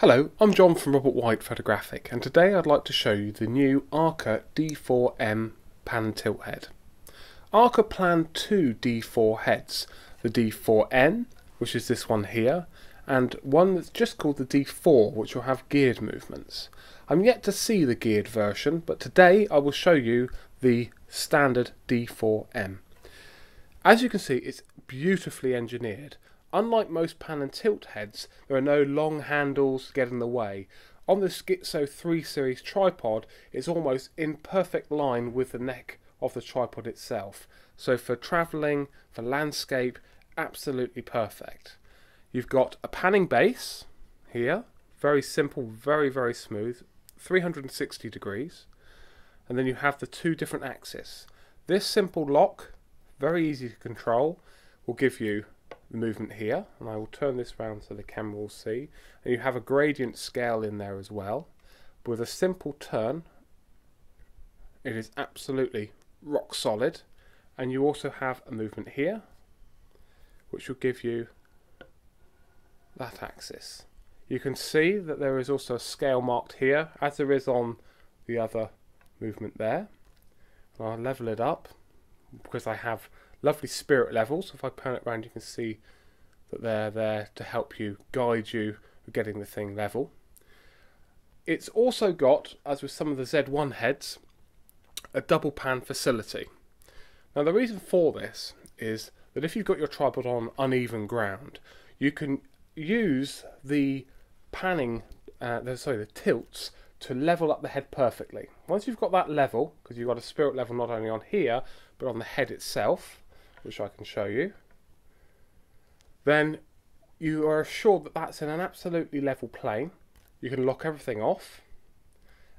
Hello, I'm John from Robert White Photographic and today I'd like to show you the new Arca D4M pan tilt head. Arca planned two D4 heads, the D4N, which is this one here, and one that's just called the D4, which will have geared movements. I'm yet to see the geared version, but today I will show you the standard D4M. As you can see, it's beautifully engineered Unlike most pan and tilt heads, there are no long handles to get in the way. On the Gitzo 3 series tripod, it's almost in perfect line with the neck of the tripod itself. So for travelling, for landscape, absolutely perfect. You've got a panning base here, very simple, very, very smooth, 360 degrees. And then you have the two different axes. This simple lock, very easy to control, will give you the movement here and I will turn this round so the camera will see. And you have a gradient scale in there as well. But with a simple turn it is absolutely rock solid. And you also have a movement here which will give you that axis. You can see that there is also a scale marked here as there is on the other movement there. And I'll level it up because I have lovely spirit levels. If I pan it around, you can see that they're there to help you, guide you with getting the thing level. It's also got, as with some of the Z1 heads, a double pan facility. Now the reason for this is that if you've got your tripod on uneven ground, you can use the panning, uh, sorry, the tilts to level up the head perfectly. Once you've got that level, because you've got a spirit level not only on here, but on the head itself, which I can show you, then you are assured that that's in an absolutely level plane. You can lock everything off,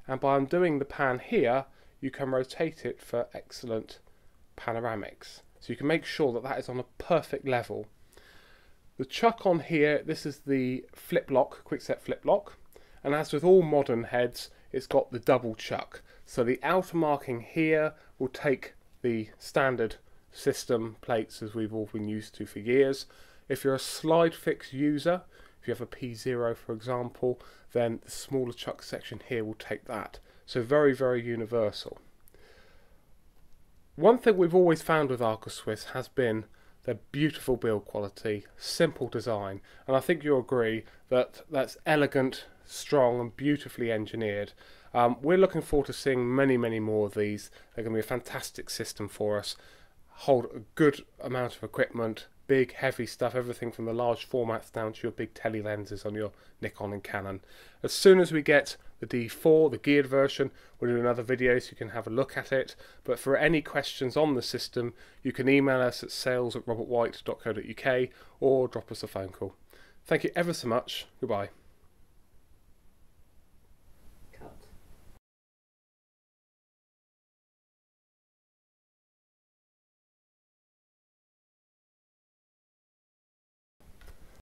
and by undoing the pan here, you can rotate it for excellent panoramics. So you can make sure that that is on a perfect level. The chuck on here, this is the flip lock, quick set flip lock, and as with all modern heads, it's got the double chuck. So the outer marking here will take the standard system plates as we've all been used to for years. If you're a slide fix user, if you have a P0 for example, then the smaller chuck section here will take that. So very, very universal. One thing we've always found with Arca Swiss has been their beautiful build quality, simple design, and I think you'll agree that that's elegant, strong and beautifully engineered. Um, we're looking forward to seeing many, many more of these. They're going to be a fantastic system for us hold a good amount of equipment, big heavy stuff, everything from the large formats down to your big tele lenses on your Nikon and Canon. As soon as we get the D4, the geared version, we'll do another video so you can have a look at it. But for any questions on the system, you can email us at sales at robertwhite.co.uk or drop us a phone call. Thank you ever so much. Goodbye.